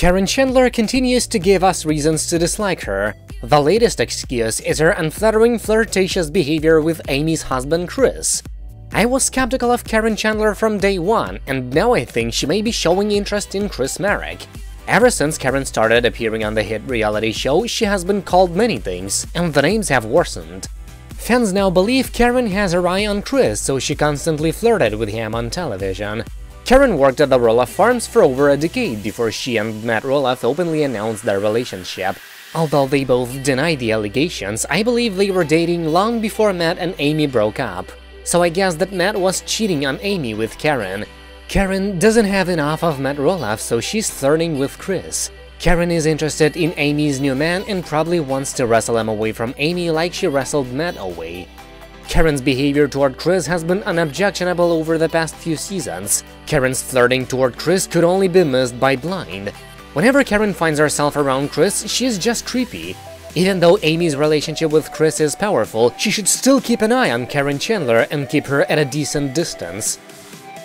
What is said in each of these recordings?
Caryn Chandler continues to give us reasons to dislike her. The latest excuse is her unflattering flirtatious behavior with Amy's husband Chris. I was skeptical of Caryn Chandler from day one, and now I think she may be showing interest in Chris Marek. Ever since Caryn started appearing on the hit reality show, she has been called many things, and the names have worsened. Fans now believe Caryn has her eye on Chris, so she constantly flirted with him on television. Caryn worked at the Roloff Farms for over a decade before she and Matt Roloff openly announced their relationship. Although they both denied the allegations, I believe they were dating long before Matt and Amy broke up. So I guess that Matt was cheating on Amy with Caryn. Caryn doesn't have enough of Matt Roloff, so she's flirting with Chris. Caryn is interested in Amy's new man and probably wants to wrestle him away from Amy like she wrestled Matt away. Caryn's behavior toward Chris has been unobjectionable over the past few seasons. Caryn's flirting toward Chris could only be missed by blind. Whenever Caryn finds herself around Chris, she is just creepy. Even though Amy's relationship with Chris is powerful, she should still keep an eye on Caryn Chandler and keep her at a decent distance.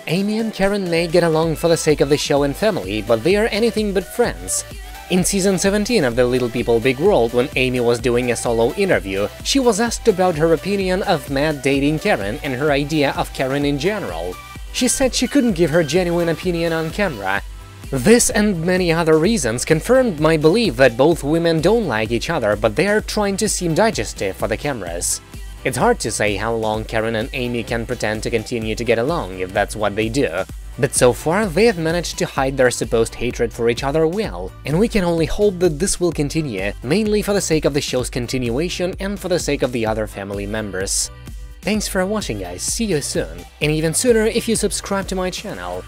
Amy and Caryn may get along for the sake of the show and family, but they are anything but friends. In season 17 of The Little People Big World, when Amy was doing a solo interview, she was asked about her opinion of Matt dating Caryn and her idea of Caryn in general. She said she couldn't give her genuine opinion on camera. This and many other reasons confirmed my belief that both women don't like each other, but they are trying to seem digestive for the cameras. It's hard to say how long Caryn and Amy can pretend to continue to get along if that's what they do. But so far, they have managed to hide their supposed hatred for each other well, and we can only hope that this will continue, mainly for the sake of the show's continuation and for the sake of the other family members. Thanks for watching guys, see you soon, and even sooner if you subscribe to my channel.